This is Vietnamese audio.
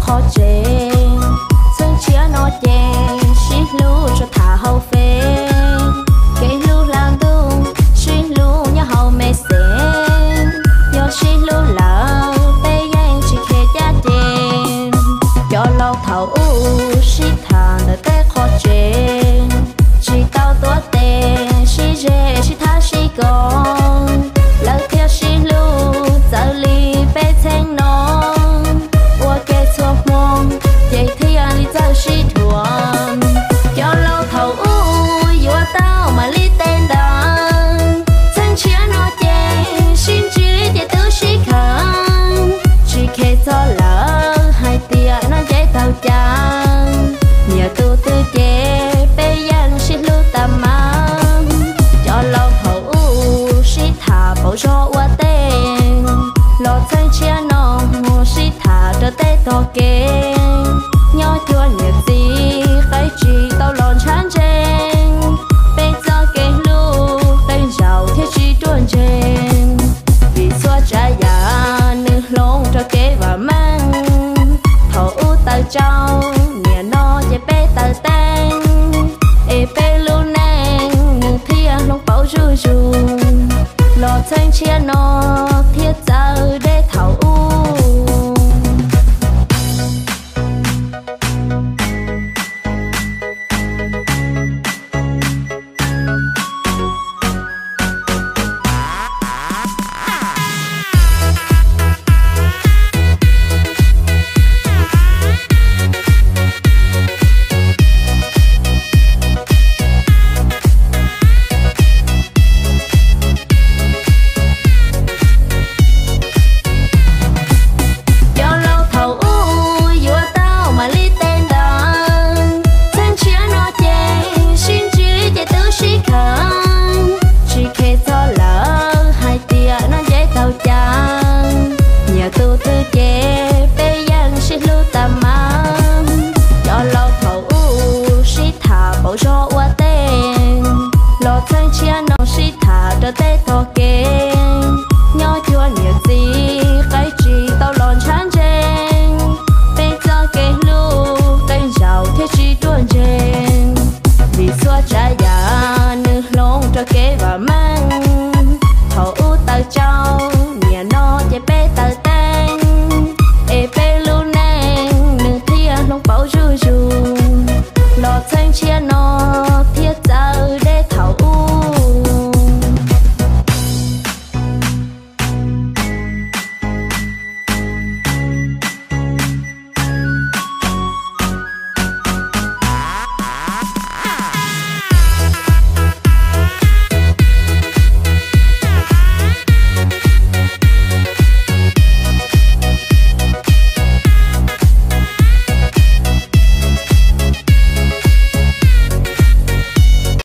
khó chế Sơn chia nó chè Xí lưu cho thả hậu phê. Kể lưu làm đúng Xí lưu nhà hậu mê xế Yo xí lưu lâu Bê yên chỉ khê gia chè Yo lâu thảo nó hồ sĩ thả trở tê to kê. Nhỏ chua liệt